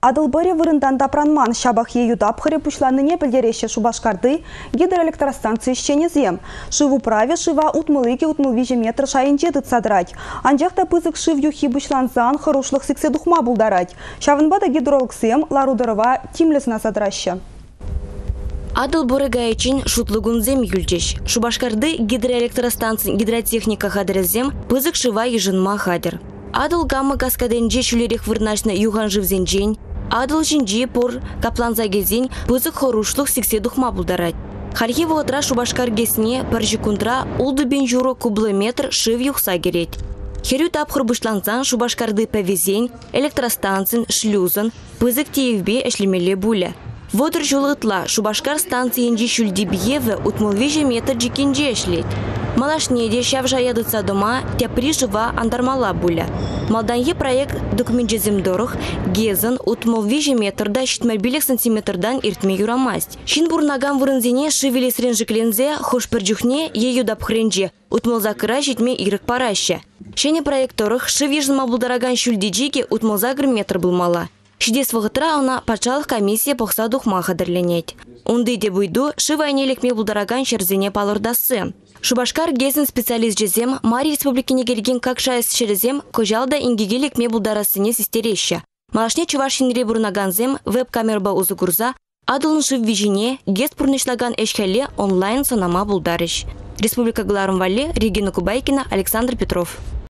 Адылбыре вырындан дапранман шабах ею дапхыре пушланыне білдереше Шубашкарды гидроэлектростанция ищенезем. Шиву праве шива утмылыге утмылвиже метр шайынче дыцадрать. Анжақта пызык шив юхи бушланзан хорошлық сиксе духма булдарать. Шавынбада гидрологсем ларудырова тимлесна садраща. Адыл гаячин шутлыгунзем юльчеш. Шубашкарды гидроэлектростанция гидротехника хадырезем пызык шива ежынма хадыр. Адыл гамма каскаденже шүлерек вырнашны юхан живзенжен, Адыл жинжи пор капланза пызык хорушлық сиксе духма булдарать. Хархи шубашкар гесне пар жекундра улды бен журу кублометр шив юхса керет. Херю тапхыр бушланзан шубашкарды пәвезен, электростанцин, шлюзын, пызык теевбе эшлемеле буля. Водыр жолытла Шубашкар станциенде шүлдебиеві утмылвеже метр жекенже эшлет. Малашнеде шав жаядыца дома тяпри жива андармала буля. Малданье проект документжеземдорых гезен утмылвеже метрда шитмобилек сантиметрдан иртме юрамасть. Шин бурнаган вырынзене шивелес ренжиклензе хош перджухне ею дапхренже утмылзакыра житме ирык параща. Шене проекторых шивежн маблудараган шүлдеджиге утмылзагр метр мала. Шидес вғытыра ана патшалық комиссия пұқса дұқма қадырленет. Унды де бұйду шывайнелік ме бұлдараган шерзене палырдасы. Шубашкар гезін специалист жезем, Мари республикіне келген какшайыз шерзем, кожалда ингегелік ме бұлдарасыне систереща. Малашне чувашинре бурнаганзем веб-камерба узы курза, адылын вижине, гест пурнышлаган онлайн санама бұлдарыш. Республика Гларым Валли, Регина Кубайкина, Александр Петров.